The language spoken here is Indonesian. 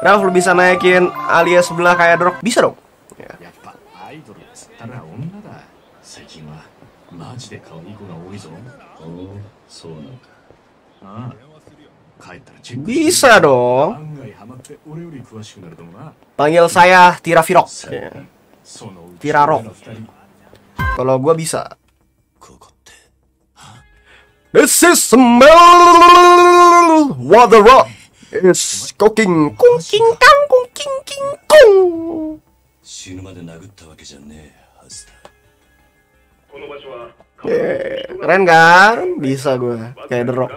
Raf lu bisa naikin alias sebelah kayak drop bisa dong. Ya. Bisa dong. Panggil saya Tira Virok. Ya. Tira Rock kalau gue bisa. This is smell what rock. is cooking cooking kang cooking king kong 死ぬまで殴ったわけじゃねえはずだ Eh, keren kan bisa gue kayak The Rock